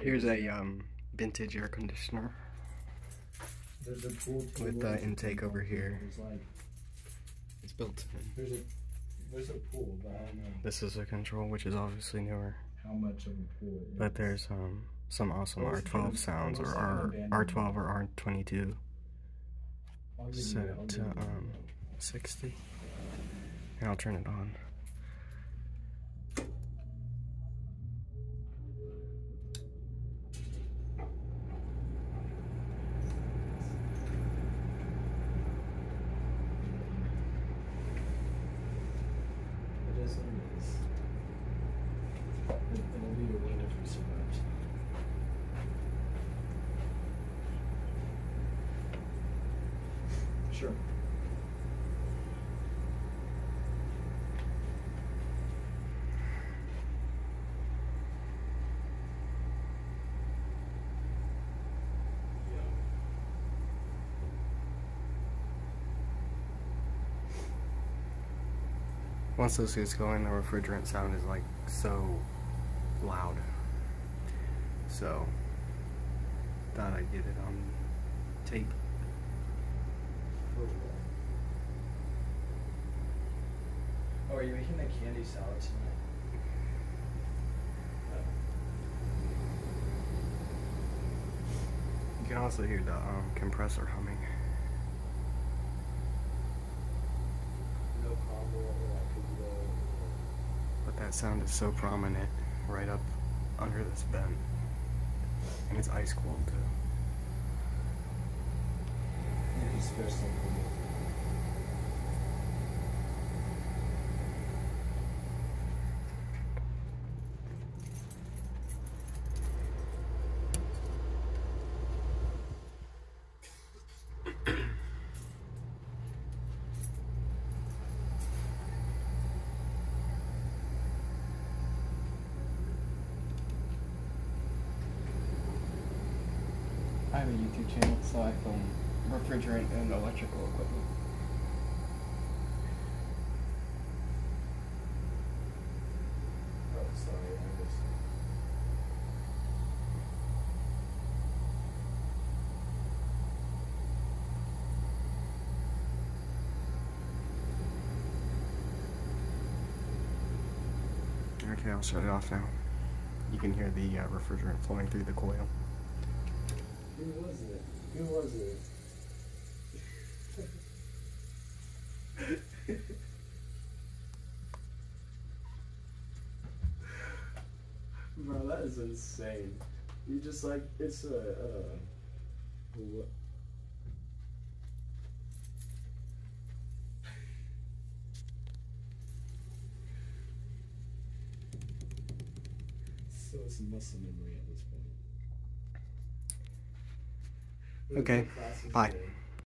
Here's a um, vintage air conditioner There's a pool with the intake over here. It's built in. there's a there's a pool, but I don't know This is a control, which is obviously newer. how much of a pool. But there's um some awesome Almost R12 kind sounds or R, R12 or R22 I'll give you set that, I'll it to give you that. um 60. And I'll turn it on. It is what it is. It, it'll be a win if we survive. Sure. Once this gets going, the refrigerant sound is like so loud. So, thought I'd get it on tape. Oh, are you making the candy salad tonight? You can also hear the um, compressor humming. No combo or that could go. But that sound is so prominent right up under this vent. And it's ice cold too. Have a YouTube channel, so I film refrigerant and electrical equipment. Oh, sorry, I just. Okay, I'll shut it off now. You can hear the uh, refrigerant flowing through the coil. Who was it? Who was it? Bro, that is insane. You just like it's a uh, what? So it's muscle memory at this point. Okay, bye.